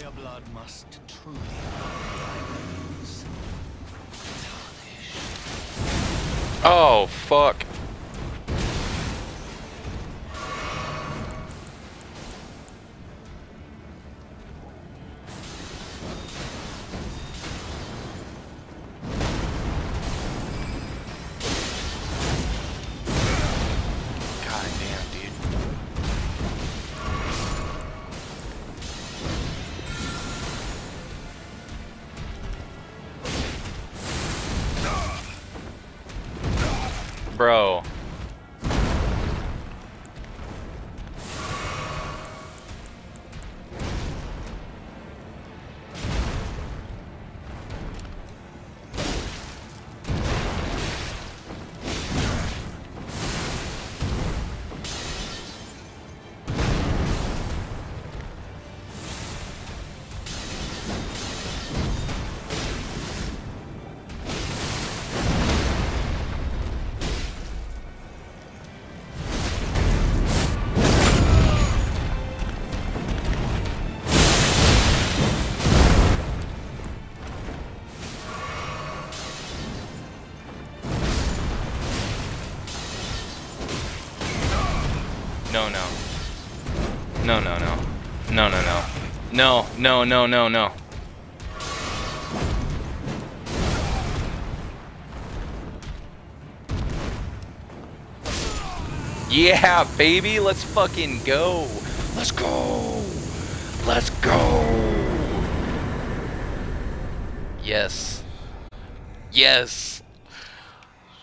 warrior blood must truly Oh, fuck. Bro. No, no. No, no, no. No, no, no. No, no, no, no, no. Yeah, baby, let's fucking go. Let's go. Let's go. Yes. Yes.